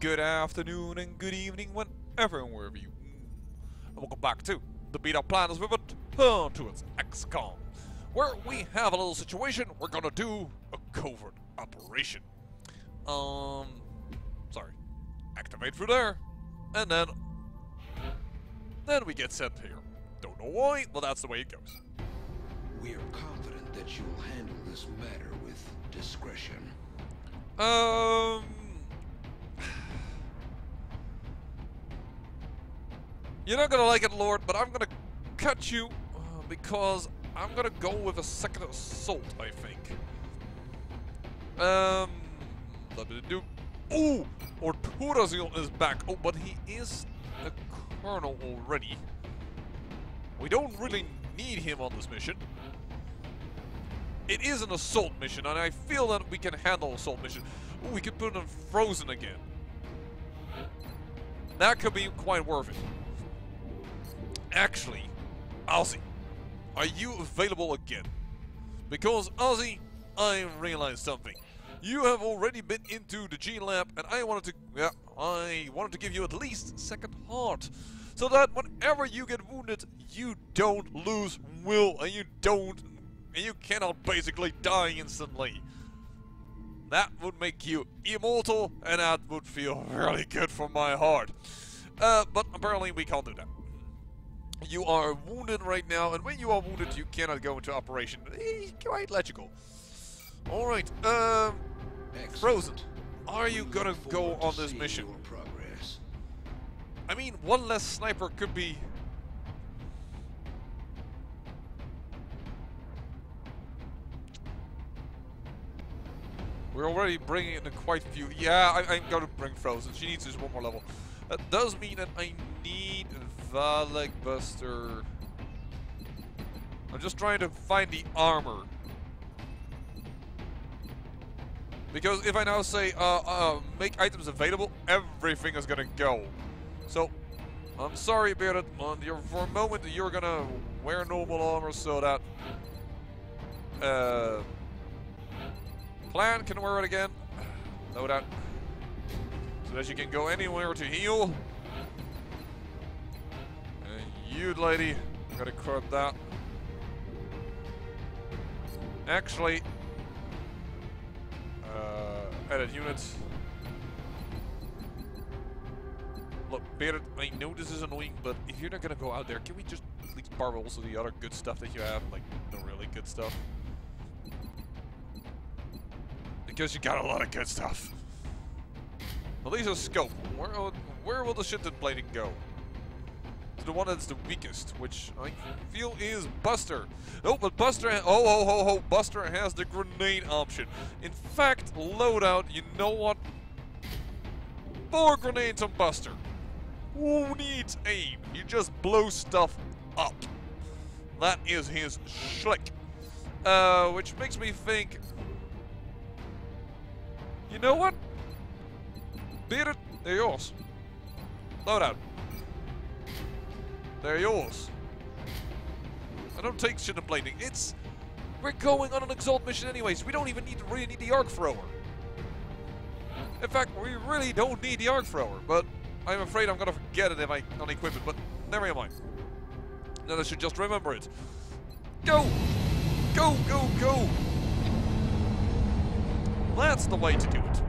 good afternoon, and good evening, whenever and wherever you. And welcome back to the Beat Up Planners Pivot uh, towards XCOM, where we have a little situation. We're gonna do a covert operation. Um, sorry, activate through there, and then then we get sent here. Don't know why, but that's the way it goes. We are confident that you'll handle this matter with discretion. Um. You're not gonna like it, Lord, but I'm gonna cut you uh, because I'm gonna go with a second assault, I think. Um. Let me do. Ooh! Orturazil is back. Oh, but he is a colonel already. We don't really need him on this mission. It is an assault mission, and I feel that we can handle assault mission. Ooh, we could put him frozen again. That could be quite worth it. Actually, Ozzy, are you available again? Because Ozzy, I realized something. You have already been into the G Lab, and I wanted to, yeah, I wanted to give you at least second heart, so that whenever you get wounded, you don't lose will, and you don't, and you cannot basically die instantly. That would make you immortal, and that would feel really good for my heart. Uh, but apparently we can't do that. You are wounded right now, and when you are wounded, you cannot go into operation. Eh, Quite logical. Alright, um, Excellent. Frozen, are you gonna go on this mission? I mean, one less sniper could be... We're already bringing in quite a few. Yeah, I, I'm going to bring Frozen. She needs just one more level. That does mean that I need Valak Buster. I'm just trying to find the armor. Because if I now say, uh, uh, make items available, everything is gonna go. So, I'm sorry, Bearded, on your, for a moment you're gonna wear normal armor so that, uh, Clan can wear it again. Know that. So that you can go anywhere to heal. And you, lady, gotta crop that. Actually, uh, edit units. Look, Bearded, I know this is annoying, but if you're not gonna go out there, can we just at least borrow also the other good stuff that you have? Like, the really good stuff. Because you got a lot of good stuff. At scope. Where, where will the chitin plating go? To the one that's the weakest, which I feel is Buster. Oh, but Buster, oh, oh, oh, oh, Buster has the grenade option. In fact, loadout, you know what? Four grenades on Buster. Who needs aim? You just blow stuff up. That is his schlick. Uh, which makes me think. You know what? Beat it. They're yours. Loadout. They're yours. I don't take chitin plating. It's we're going on an exalt mission anyways. We don't even need to really need the arc thrower. In fact, we really don't need the arc thrower, but I'm afraid I'm gonna forget it if I don't equip it, but never mind. Then I should just remember it. Go! Go, go, go! That's the way to do it.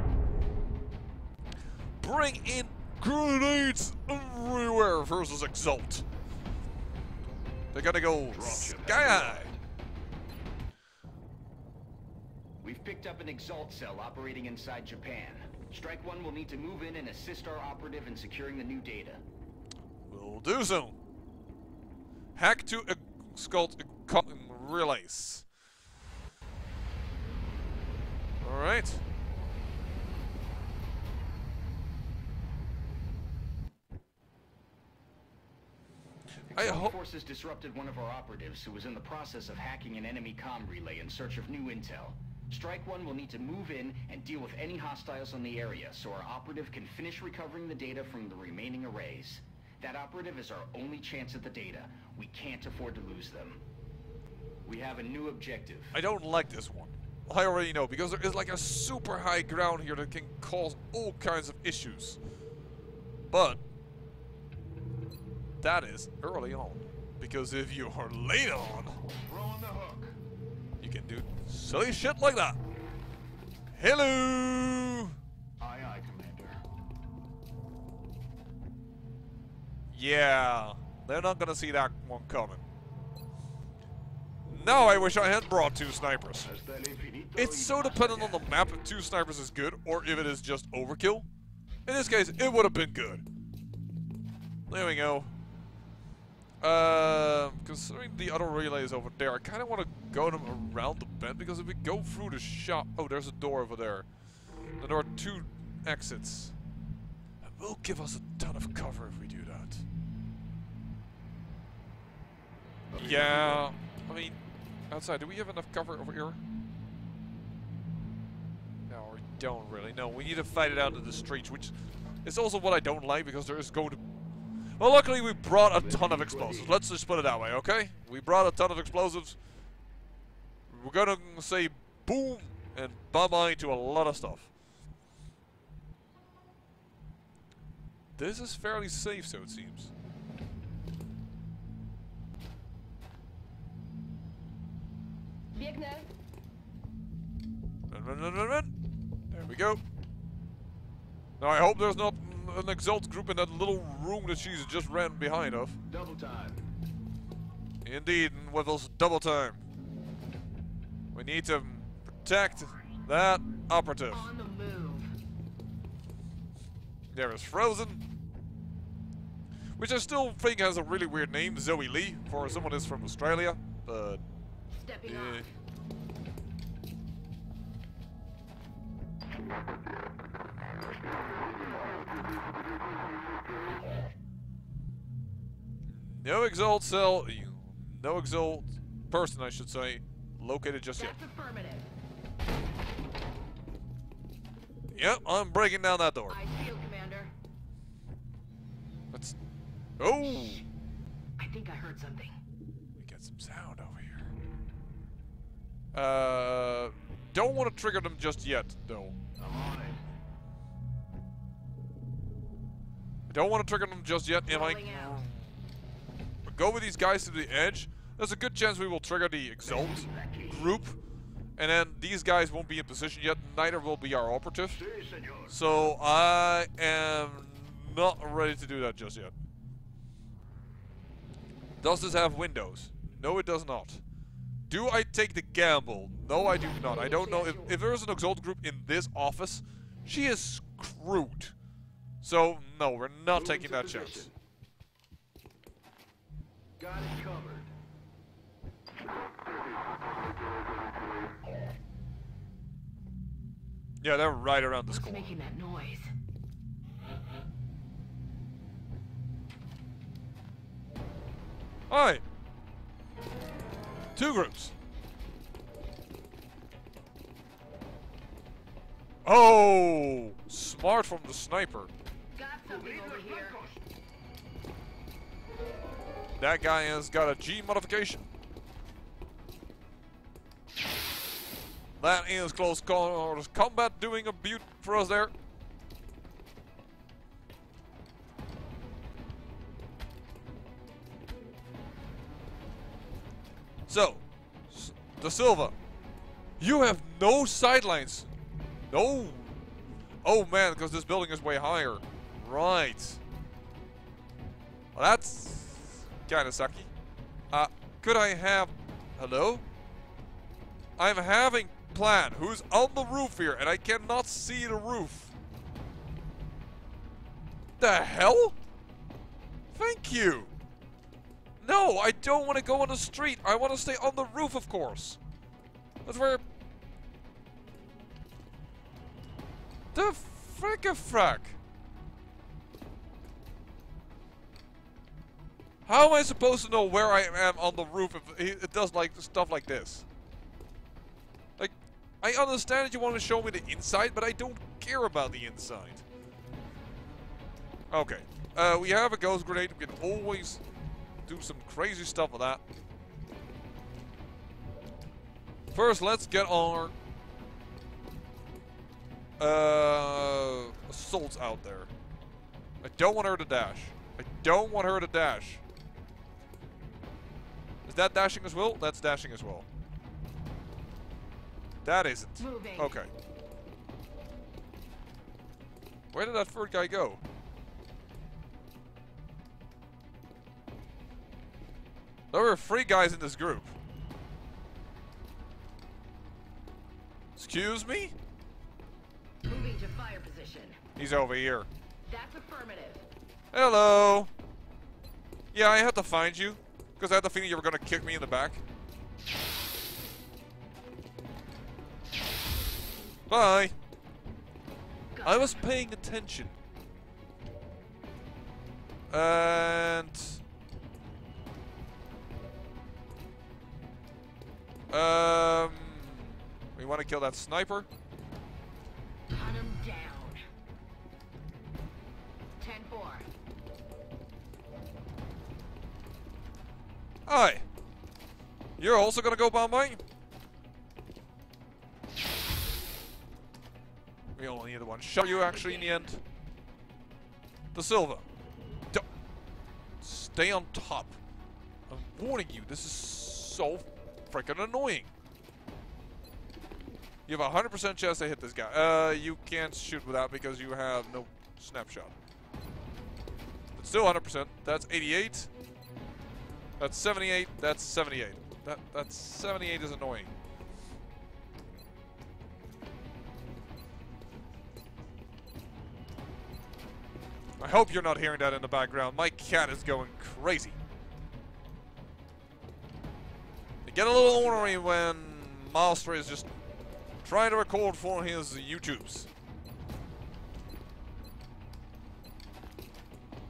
Bring in grenades everywhere versus Exalt. They're gonna go sky high. We've picked up an Exalt cell operating inside Japan. Strike One will need to move in and assist our operative in securing the new data. We'll do so. Hack to Exalt relays. Alright. I hope. forces disrupted one of our operatives who was in the process of hacking an enemy comm relay in search of new intel. Strike One will need to move in and deal with any hostiles on the area so our operative can finish recovering the data from the remaining arrays. That operative is our only chance at the data. We can't afford to lose them. We have a new objective. I don't like this one. I already know because there is like a super high ground here that can cause all kinds of issues. But that is early on. Because if you are late on, you can do silly shit like that. Hello! Aye, aye, Commander. Yeah, they're not gonna see that one coming. Now I wish I had brought two snipers. It's so dependent on the map if two snipers is good or if it is just overkill. In this case, it would have been good. There we go. Uh, considering the other relay is over there, I kind of want to go them around the bend because if we go through the shop... Oh, there's a door over there. And there are two exits. It will give us a ton of cover if we do that. Yeah, I mean, outside, do we have enough cover over here? No, we don't really. No, we need to fight it out in the streets, which is also what I don't like because there is going to. Well, luckily we brought a ton of explosives. Let's just put it that way, okay? We brought a ton of explosives. We're gonna say boom and bye bye to a lot of stuff. This is fairly safe, so it seems. Biegnę. Run, run, run, run, run. There we go. Now I hope there's not an Exalt group in that little room that she's just ran behind of. Double time. Indeed, and with us double time. We need to protect that operative. On the move. There is Frozen. Which I still think has a really weird name, Zoe Lee, for someone who's from Australia. But, Stepping eh. off. no Exalt cell, no Exalt person, I should say, located just yet. That's affirmative. Yep, I'm breaking down that door. I see you, Commander. Let's. Oh! I think I heard something. Uh, don't want to trigger them just yet, though. I'm on it. I don't want to trigger them just yet. If I Rolling out. go with these guys to the edge, there's a good chance we will trigger the Exalt group, and then these guys won't be in position yet. Neither will be our operative. Si, senor. So I am not ready to do that just yet. Does this have windows? No, it does not. Do I take the gamble? No, I do not. I don't know if, if there's an Exalt group in this office, she is screwed. So no, we're not Move taking that position. chance. Got it covered. Yeah, they're right around this What's corner. making that noise? Alright. Two groups. Oh, smart from the sniper. That guy has got a G modification. That is close combat doing a beaut for us there. De Silva, you have no sidelines. No. Oh man, because this building is way higher. Right. Well, that's kind of sucky. Uh, could I have... Hello? I'm having plan. Who's on the roof here? And I cannot see the roof. The hell? Thank you. No, I don't want to go on the street. I want to stay on the roof, of course. That's where... The frick a frack? How am I supposed to know where I am on the roof if it it does like stuff like this? Like, I understand that you want to show me the inside, but I don't care about the inside. Okay. Uh, we have a ghost grenade. We can always do some crazy stuff with that. First, let's get our uh, assaults out there. I don't want her to dash. I don't want her to dash. Is that dashing as well? That's dashing as well. That isn't. Moving. Okay. Where did that third guy go? There were three guys in this group. Excuse me? Moving to fire position. He's over here. That's affirmative. Hello. Yeah, I had to find you because I had the feeling you were gonna kick me in the back. Bye. I was paying attention. And um, we want to kill that sniper. Hunt him down. 10-4. Hi. You're also gonna go Bombay? We only need the one shot. You actually in the end. The. Don't stay on top. I'm warning you. This is so freaking annoying. You have a hundred percent chance to hit this guy. Uh, you can't shoot without because you have no snapshot. It's still 100%. That's 88. That's 78. That's 78. That that's 78 is annoying. I hope you're not hearing that in the background. My cat is going crazy. Get a little ornery when Master is just trying to record for his YouTubes.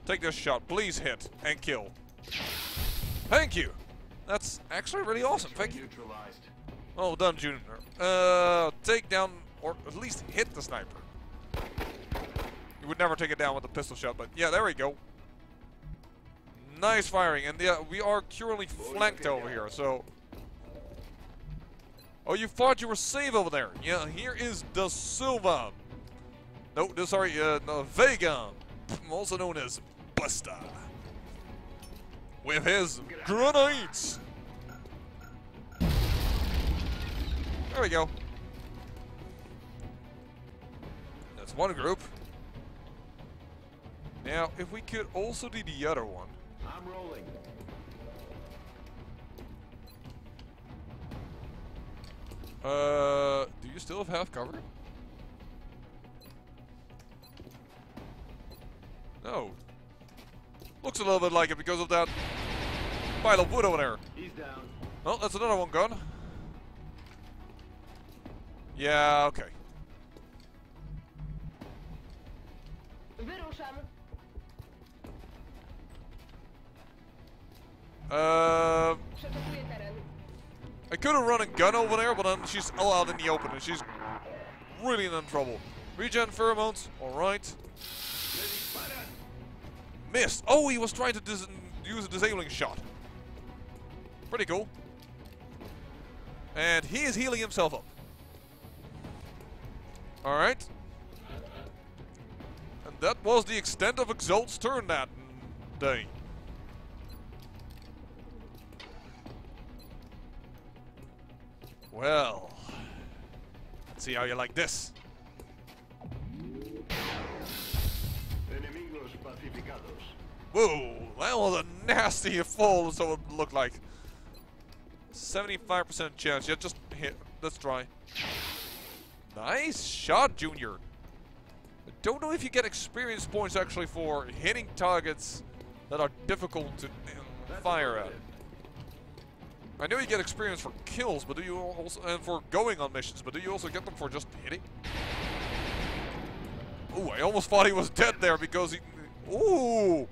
Take this shot. Please hit and kill. Thank you. That's actually really awesome. Thank you. Well done, Junior. Uh, take down, or at least hit the sniper. You would never take it down with a pistol shot, but yeah, there we go. Nice firing, and yeah, we are currently flanked over here, so... Oh, you thought you were safe over there. Yeah, here is De Silva. No, no, sorry, uh, no, Vega, also known as Buster. With his grenades. There we go. That's one group. Now, if we could also do the other one. I'm rolling. Uh, do you still have half cover? No. Looks a little bit like it because of that pile of wood over there. He's down. Oh, that's another one gone. Yeah, okay. Uh. I could have run a gun over there, but then she's all out in the open and she's really in trouble. Regen pheromones, alright. Missed. Oh, he was trying to use a disabling shot. Pretty cool. And he is healing himself up. Alright. And that was the extent of Exalt's turn that day. Well, let's see how you like this. Whoa, that was a nasty fall, so it looked like. 75% chance. Yeah, just hit. Let's try. Nice shot, Junior. I don't know if you get experience points actually for hitting targets that are difficult to um, fire at. I know you get experience for kills, but do you also and for going on missions, but do you also get them for just hitting? Ooh, I almost thought he was dead there because he. Ooh,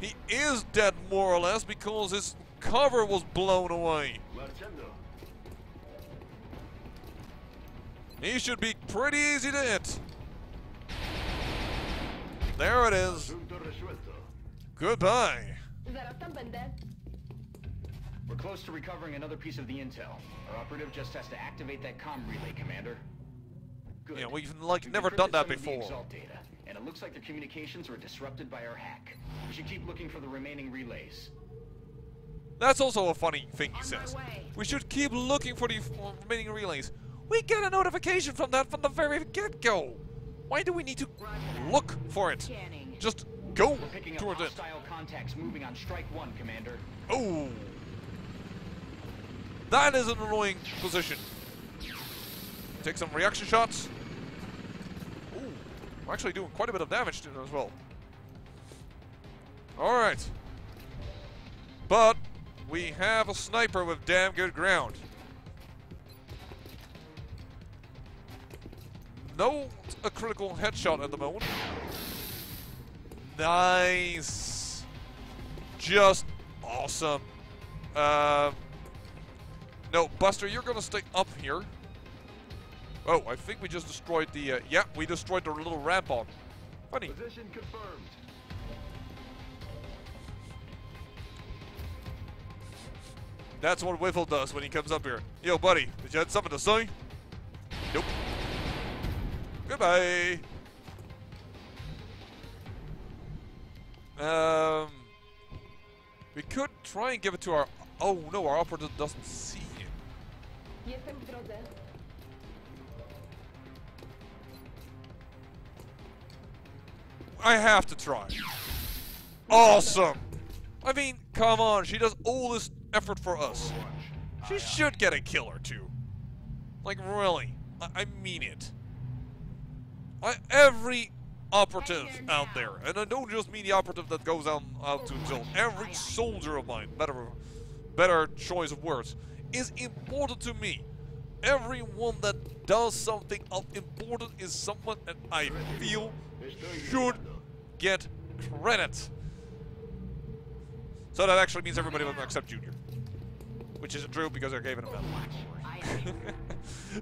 he is dead more or less because his cover was blown away. He should be pretty easy to hit. There it is. Goodbye. Zaraz tam będę. We're close to recovering another piece of the intel. Our operative just has to activate that comm relay, Commander. Good. Yeah, we've like We've never done that some of the before. Data, and it looks like their communications were disrupted by our hack. We should keep looking for the remaining relays. That's also a funny thing he On says. We should keep looking for the remaining relays. We get a notification from that from the very get-go. Why do we need to look for it? Just go We're picking up towards it. contacts moving on Strike One, Commander. Oh. That is an annoying position. Take some reaction shots. Ooh. We're actually doing quite a bit of damage to them as well. Alright. But we have a sniper with damn good ground. No a critical headshot at the moment. Nice. Just awesome. Um, no, Buster, you're gonna stay up here. Oh, I think we just destroyed the. Uh, yeah, we destroyed the little ramp on. Funny. Position confirmed. That's what Wiffle does when he comes up here. Yo, buddy, did you have something to say? Nope. Goodbye. Um, we could try and give it to our. Oh no, our operator doesn't see. Jestem w drodze. I have to try. Awesome. I mean, come on, she does all this effort for us. She should get a kill or two. Like, really. I, I mean it. I, every operative out there, and I don't just mean the operative that goes out, out to kill, every soldier of mine, better, better choice of words, is important to me. Everyone that does something of important is someone that I feel should get credit. So that actually means everybody accept Junior. Which isn't true because it a medal. I.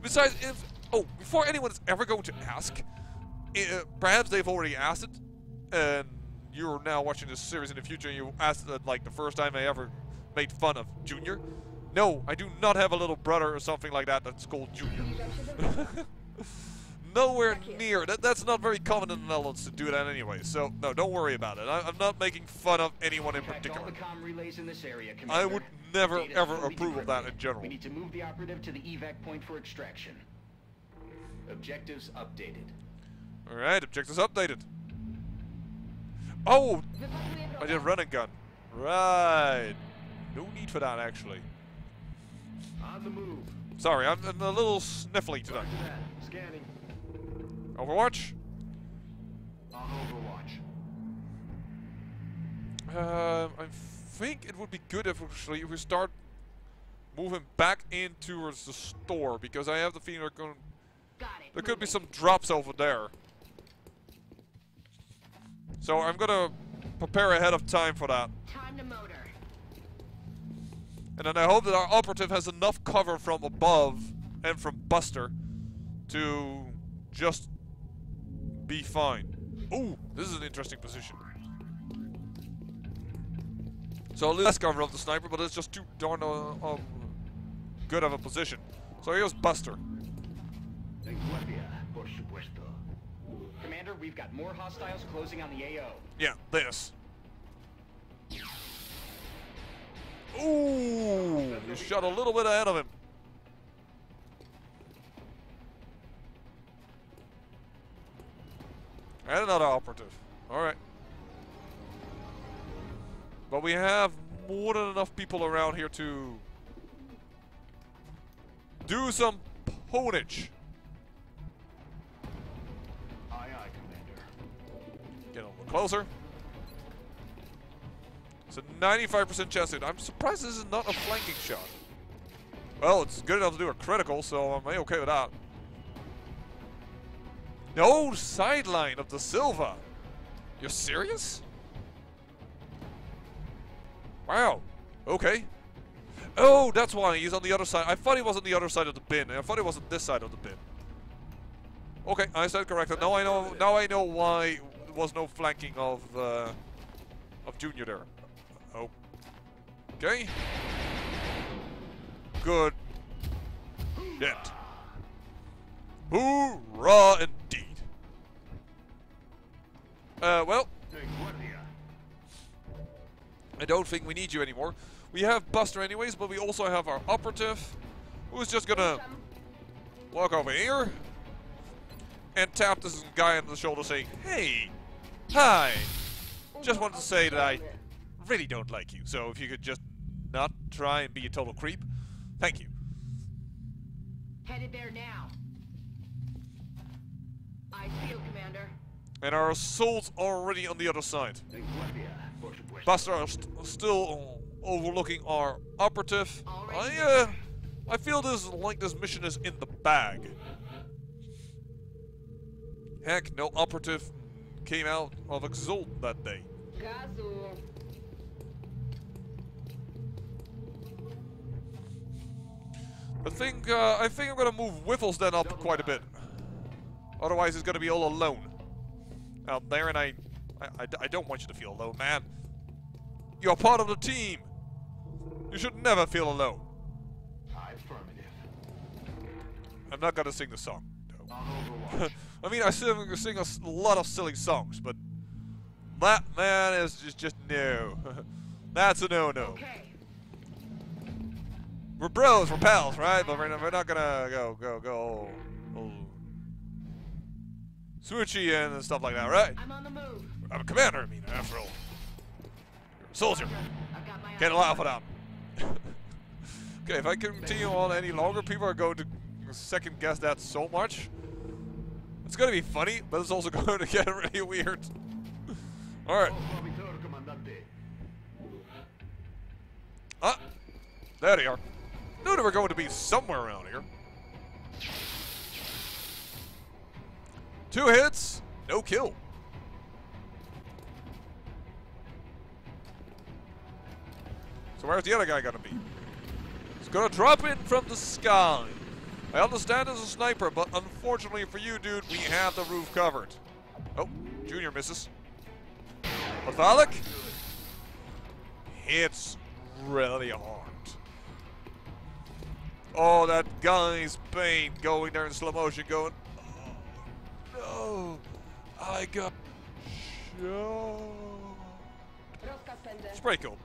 Besides, if oh, before anyone is ever going to ask, uh, perhaps they've already asked it, and you're now watching this series in the future, and you asked it like the first time I ever made fun of Junior. No, I do not have a little brother or something like that that's called Junior. Zbliżam się do Nowhere near. That, that's not very common in the Netherlands to do that anyway. So no, don't worry about it. I, I'm not making fun of anyone in particular. the comm relays in this area, I would never ever approve of that in general. We need to move the operative to the evac point for extraction. Objectives updated. All right, objectives updated. Oh, Wypatruję I wroga. did run and gun. Right. No need for that actually. On the move. Sorry, I'm, I'm a little sniffly today. Scanning. Overwatch. On Overwatch. Um, I think it would be good if actually if we start moving back in towards the store because I have the feeling there, going, there could be some drops over there. So I'm gonna prepare ahead of time for that. Time to motor. And then I hope that our operative has enough cover from above and from Buster to just be fine. Ooh, this is an interesting position. So less cover of the sniper, but it's just too darn uh, um, good of a position. So here's Buster. En guardia, por supuesto. Commander, we've got more hostiles closing on the AO. Yeah, this. Ooh, you shot a little bit ahead of him. And another operative. Alright. But we have more than enough people around here to do some ponage. Aye, aye, Commander. Get a little closer. It's a 95% chance hit. I'm surprised this is not a flanking shot. Well, it's good enough to do a critical, so I'm okay with that. No sideline of De Silva. You're serious? Wow. Okay. Oh, that's why he's on the other side. I thought he was on the other side of the bin. I thought he was on this side of the bin. Okay, I said correct. Now I know. Now I know why there was no flanking of uh, of Junior there. Okay. Good. Hit. Hoorah indeed. Uh, well, I don't think we need you anymore. We have Buster anyways, but we also have our operative, who's just gonna walk over here and tap this guy on the shoulder saying, Hey, hi, just wanted to say that I really don't like you, so if you could just not try and be a total creep, thank you. Headed there now. I see Commander. And our assault's already on the other side. En guardia. Buster are st still overlooking our operative. Already I, uh, I feel this like this mission is in the bag. Heck, no operative came out of Exalt that day. Gazoo. I think uh, I think I'm gonna move Whiffles then up quite a bit. Otherwise, he's gonna be all alone out there, and I, I, I, don't want you to feel alone, man. You're part of the team. You should never feel alone. I'm not gonna sing the song. No. I mean, I sing, sing a lot of silly songs, but that man is just, just. That's a no-no. Okay. We're bros, we're pals, right? But we're not, we're not gonna go, go, go, all smoochy and stuff like that, right? I'm on the move. I'm a commander, I mean, after all. You're a soldier. I've got my Can't eyes laugh on it okay, if I continue on any longer, people are going to second guess that so much. It's gonna be funny, but it's also going to get really weird. Alright. Oh, Suavitor, comandante. Ah, there they are. Knew they were going to be somewhere around here. Two hits, no kill. So where's the other guy gonna be? He's gonna drop in from the sky. I understand as a sniper, but unfortunately for you, dude, we have the roof covered. Oh, Junior misses. But Valak hits really hard. Oh, that guy's pain going there in slow motion, going. Oh, no, I got shot. Cool.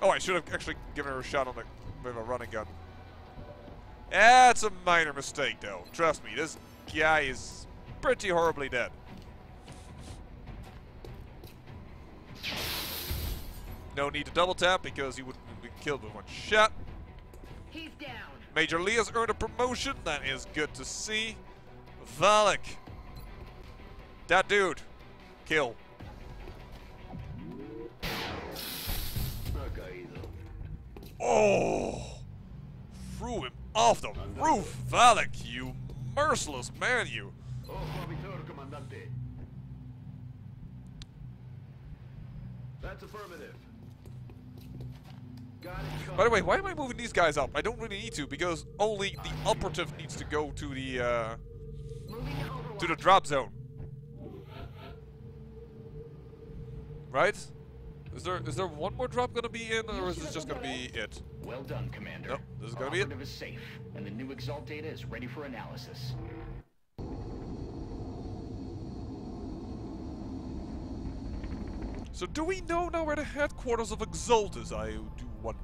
Oh, I should have actually given her a shot on the with a running gun. That's a minor mistake, though. Trust me, this guy is pretty horribly dead. No need to double tap because he wouldn't be killed with one shot. He's down. Major Lee has earned a promotion. That is good to see. Valak. That dude. Kill. Ha caído. Oh! Threw him off the roof. Valak, you merciless man, you. Oh, Suavitor, comandante. That's affirmative. By the way, why am I moving these guys up? I don't really need to because only the operative needs to go to the uh, to the drop zone. Right? Is there is there one more drop gonna be in, or is this just gonna be it? Well done, Commander. Nope, this is gonna be it. is safe, and the new Exalt data is ready for analysis. So do we know now where the headquarters of Exalt is? I do wonder.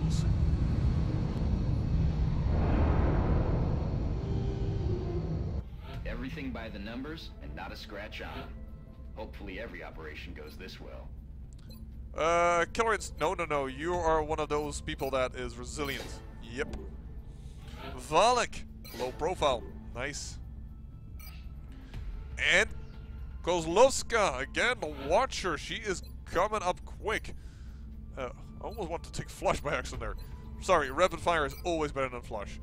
We'll see. Everything by the numbers and not a scratch on. Hopefully every operation goes this well. Uh, Killer Inst- No, no, no. You are one of those people that is resilient. Yep. Valak. Low profile. Nice. And Kozlovska. Again, the Watcher. She is coming up quick. Uh, I almost want to take flush by accident there. Sorry, rapid fire is always better than flush.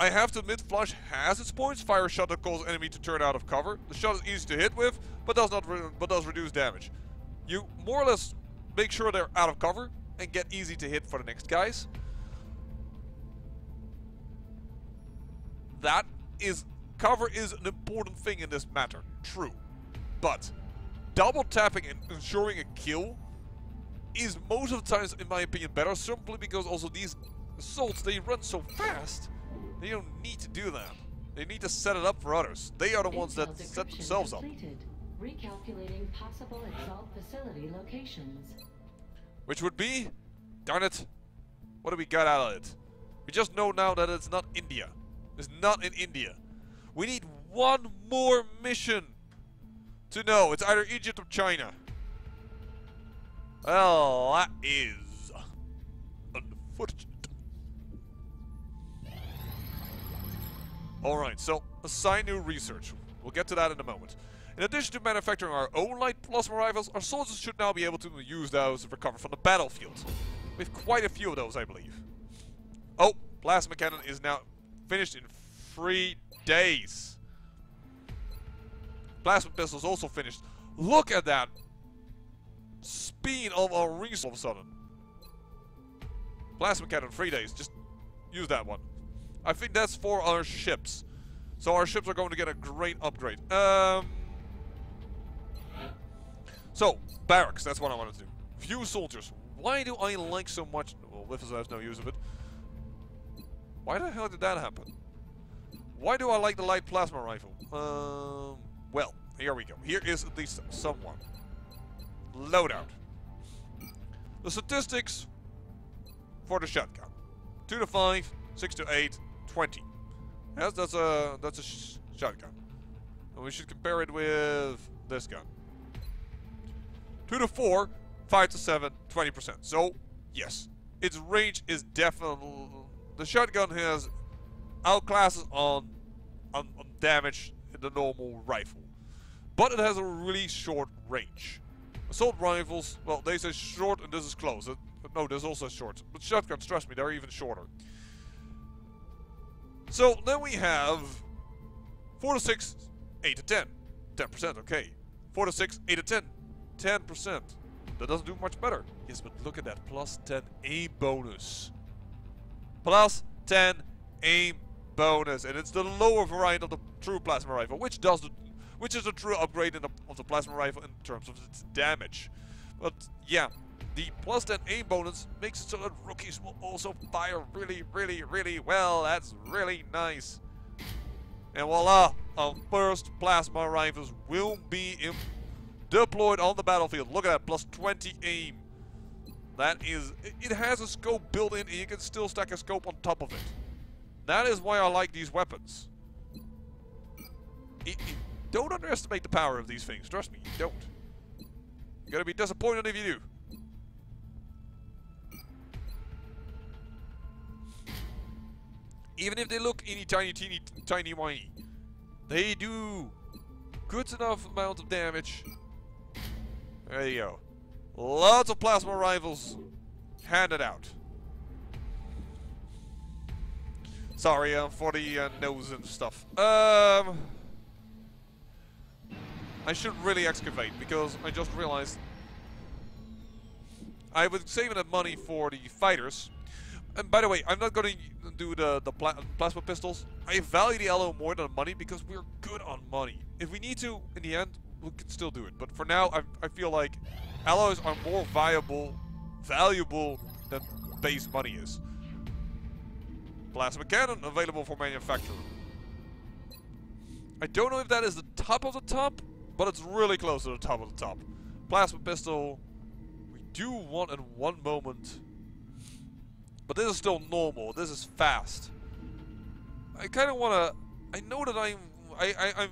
I have to admit, Flush has its points. Fire shot that causes enemy to turn out of cover. The shot is easy to hit with, but does not but does reduce damage. You more or less make sure they're out of cover and get easy to hit for the next guys. That is cover is an important thing in this matter. True, but double tapping and ensuring a kill is most of the times, in my opinion, better simply because also these assaults, they run so fast, they don't need to do that. They need to set it up for others. They are the ones that set themselves up. Recalculating possible Exalt facility locations. Which would be, darn it, what do we got out of it? We just know now that it's not India. It's not in India. We need one more mission to know. It's either Egypt or China. Well, that is unfortunate. Alright, so assign new research. We'll get to that in a moment. In addition to manufacturing our own light plasma rifles, our soldiers should now be able to use those to recover from the battlefield. We have quite a few of those, I believe. Oh, plasma cannon is now finished in three days. Plasma pistol is also finished. Look at that speed of our resource all of a sudden. Plasma cannon, three days. Just use that one. I think that's for our ships. So our ships are going to get a great upgrade. Um. So, barracks, that's what I wanted to do. Few soldiers. Why do I like so much... Well, Withers has no use of it. Why the hell did that happen? Why do I like the light plasma rifle? Um, well, here we go. Here is at least someone. Loadout. The statistics for the shotgun. 2 to 5, 6 to 8, 20. Yes, that's a that's a sh shotgun. And we should compare it with this gun. 2 to 4, 5 to 7, 20%. So, yes, its range is definitely... The shotgun has outclasses on, on, on damage in the normal rifle. But it has a really short range. Assault rifles, well, they say short and this is close. Uh, no, there's also short. But shotguns, trust me, they're even shorter. So then we have 4 to 6, 8 to 10. 10%, okay. 4 to 6, 8 to 10. 10%. That doesn't do much better. Yes, but look at that. Plus 10 aim bonus. Plus 10 aim bonus. And it's the lower variant of the true plasma rifle, which does the, which is a true upgrade the, of the plasma rifle in terms of its damage. But yeah, the plus 10 aim bonus makes it so that rookies will also fire really, really, really well. That's really nice. And voila, our first plasma rifles will be deployed on the battlefield. Look at that, plus 20 aim. That is, it has a scope built in and you can still stack a scope on top of it. That is why I like these weapons. It, it, don't underestimate the power of these things, trust me, you don't. You're gonna be disappointed if you do. Even if they look any tiny, teeny, tiny, whiny, they do good enough amount of damage. There you go. Lots of plasma rifles handed out. Sorry uh, for the uh, nose and stuff. Um, I should really excavate because I just realized I was saving that money for the fighters. And by the way, I'm not going to do the, the pla plasma pistols. I value the allo more than money because we're good on money. If we need to, in the end, we can still do it. But for now, I, I feel like alloys are more viable, valuable than base money is. Plasma cannon available for manufacture. I don't know if that is the top of the top, but it's really close to the top of the top. Plasma pistol, we do want in one moment but this is still normal. This is fast. I kind of want to... I know that I'm... I, I, I'm...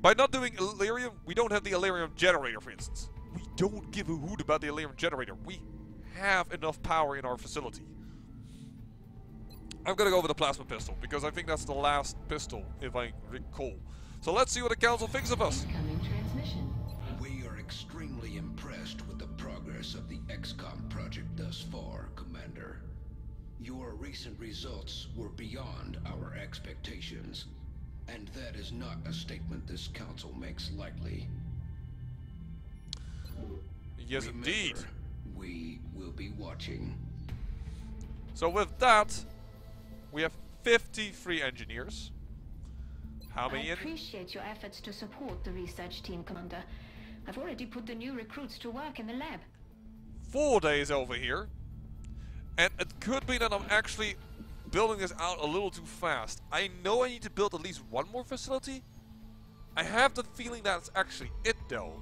By not doing Elerium, we don't have the Elerium generator, for instance. We don't give a hoot about the Elerium generator. We have enough power in our facility. I'm gonna go with the plasma pistol, because I think that's the last pistol, if I recall. So let's see what the council thinks of us. Incoming transmission. We are extremely impressed with the progress of the XCOM project thus far, Commander. Your recent results were beyond our expectations. And that is not a statement this council makes lightly. Yes, Remember, indeed. We will be watching. So with that, we have 53 engineers. How many? en- appreciate your efforts to support the research team, Commander. I've already put the new recruits to work in the lab. four days over here. And it could be that I'm actually building this out a little too fast. I know I need to build at least one more facility. I have the feeling that's actually it though.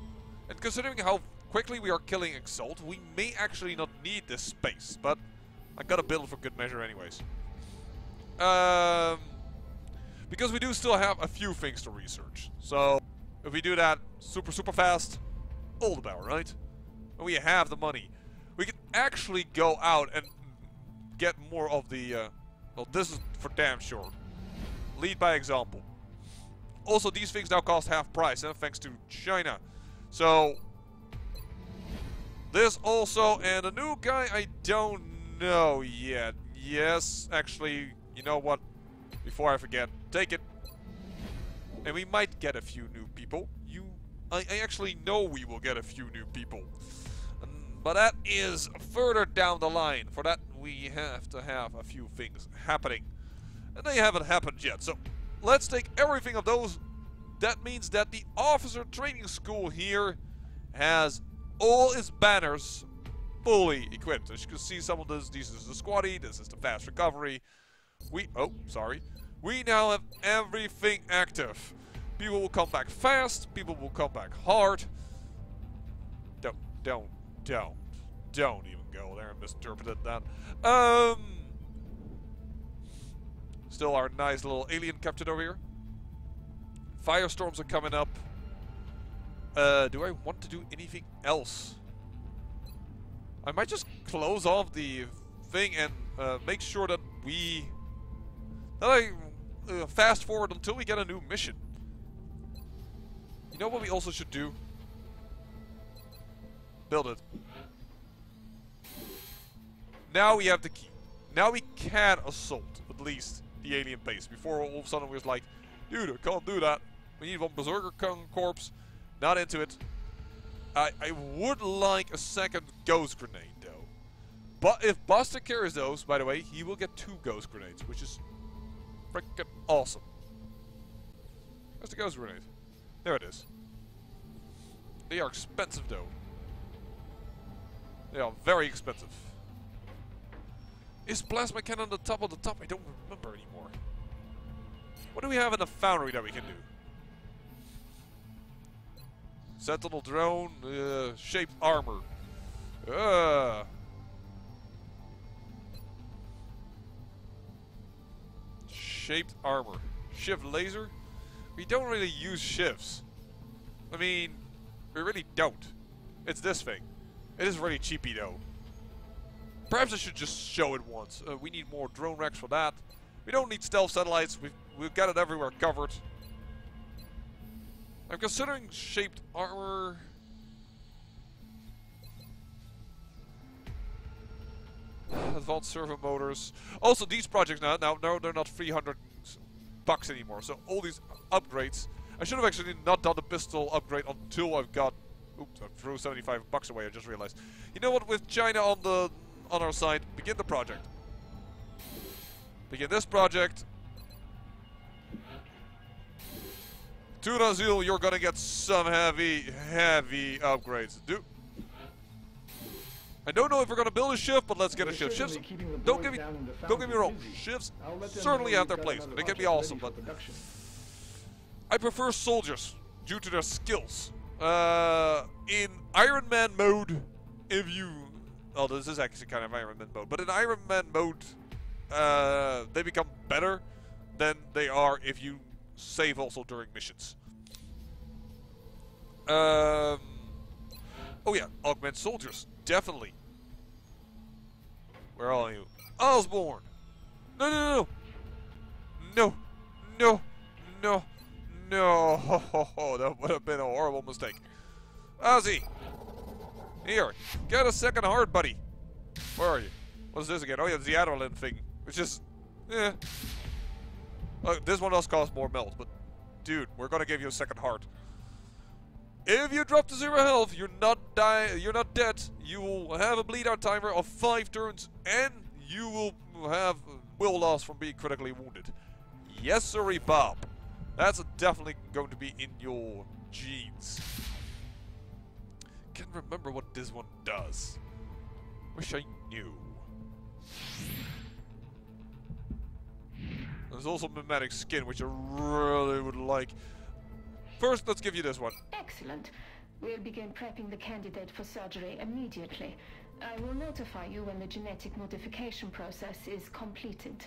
And considering how quickly we are killing Exalt, we may actually not need this space. But I gotta build for good measure anyways. Um, because we do still have a few things to research. So if we do that super, super fast, all the better, right? And we have the money. We can actually go out and get more of the... Uh, well, this is for damn sure. Lead by example. Also, these things now cost half price, thanks to China. So, this also, and a new guy I don't know yet. Yes, actually, you know what? Before I forget, take it. And we might get a few new people. You, I, I actually know we will get a few new people. Um, but that is further down the line. For that, we have to have a few things happening. And they haven't happened yet. So, let's take everything of those. That means that the officer training school here has all its banners fully equipped. As you can see, some of this, this is the squatty, this is the fast recovery. We, oh, sorry. We now have everything active. People will come back fast, people will come back hard. Don't, don't, don't, don't even go there and misinterpret that. Um, still our nice little alien captain over here. Firestorms are coming up. Uh, do I want to do anything else? I might just close off the thing and uh, make sure that we... That I uh, fast forward until we get a new mission. You know what we also should do? Build it. Now we have the key. Now we can assault, at least, the alien base. Before all of a sudden we was like, dude, I can't do that. We need one Berserker Corpse. Not into it. I, I would like a second Ghost Grenade, though. But if Buster carries those, by the way, he will get two Ghost Grenades, which is freaking awesome. Where's the Ghost Grenade? There it is. They are expensive, though. They are very expensive. Is Plasma Cannon the top of the top? I don't remember anymore. What do we have in the foundry that we can do? Sentinel drone, uh, shaped armor. Uh. Shaped armor. SHIV laser? We don't really use SHIVs. I mean, we really don't. It's this thing. It is really cheapy though. Perhaps I should just show it once. Uh, we need more drone racks for that. We don't need stealth satellites. We've, we've got it everywhere covered. I'm considering shaped armor. Advanced servo motors. Also, these projects now, now, now they're not 300 bucks anymore. So all these upgrades. I should have actually not done the pistol upgrade until I've got. Oops, I threw 75 bucks away. I just realized. You know what? With China on the on our side, begin the project. Begin this project. Tuna Azul, you're gonna get some heavy, heavy upgrades. Do I don't know if we're gonna build a SHIV, but let's get a SHIV. SHIVs, don't get me, don't get me wrong. SHIVs certainly have their place. They can be awesome, but I prefer soldiers due to their skills. Uh, in Iron Man mode, if you, oh, this is actually kind of Iron Man mode, but in Iron Man mode, uh, they become better than they are if you save also during missions. Um, oh yeah, augment soldiers, definitely. Where are you? Osborne! No, no, no, no, no, no, no. that would have been a horrible mistake. Ozzy, here, get a second heart, buddy. Where are you? What's this again? Oh yeah, the Adrenaline thing. It's just, eh. Uh, this one does cost more Meld, but dude, we're gonna give you a second heart. If you drop to zero health, you're not die. You're not dead. You will have a bleed out timer of five turns, and you will have will loss from being critically wounded. Yes, sirree, Bob. That's definitely going to be in your genes. Can't remember what this one does. Wish I knew. There's also mimetic skin, which I really would like. First, let's give you this one. Excellent. We'll begin prepping the candidate for surgery immediately. I will notify you when the genetic modification process is completed.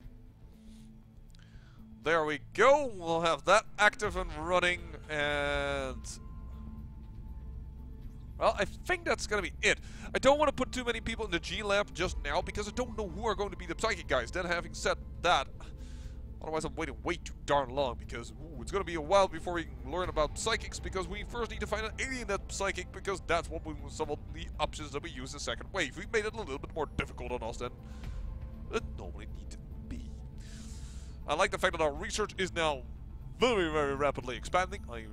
There we go. We'll have that active and running, and well, I think that's gonna be it. I don't want to put too many people in the G lab just now because I don't know who are going to be the psychic guys. Then, having said that, otherwise I'm waiting way too darn long because ooh, it's gonna be a while before we learn about psychics because we first need to find an alien that's psychic because that's what we, some of the options that we use in second wave. We made it a little bit more difficult on us than it normally need to be. I like the fact that our research is now very, very rapidly expanding. I,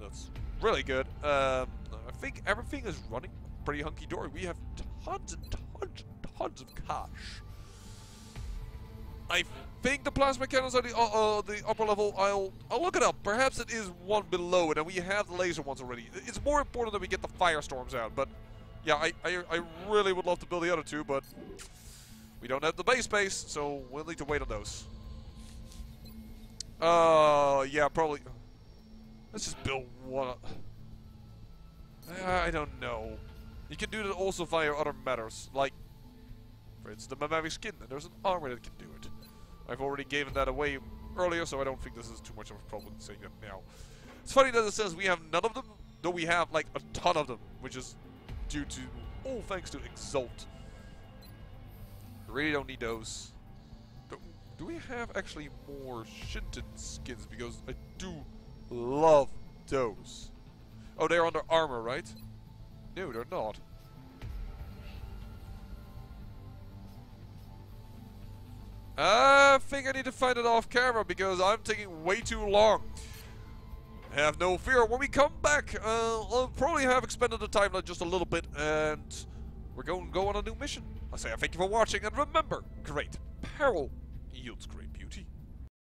that's really good. Um, I think everything is running pretty hunky-dory. We have tons and tons and tons of cash. I think the plasma cannons are the, uh, uh, the upper level. I'll I'll look it up. Perhaps it is one below it, and we have the laser ones already. It's more important that we get the firestorms out. But yeah, I, I I really would love to build the other two, but we don't have the base space, so we'll need to wait on those. Uh, yeah, probably. Let's just build one. I don't know. You can do that also via other matters, like, for instance, the mimetic skin. There's an armor that can do it. I've already given that away earlier, so I don't think this is too much of a problem saying that now. It's funny that it says we have none of them, though we have like a ton of them, which is due to all thanks to Exalt. Really don't need those. Do, we have actually more Shinton skins? Because I do love those. Oh, they're under armor, right? No, they're not. I think I need to find it off camera because I'm taking way too long. Have no fear, when we come back, uh, I'll probably have expanded the timeline just a little bit and we're going to go on a new mission. I say I thank you for watching and remember, great peril yields great